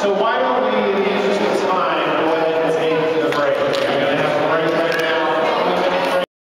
So why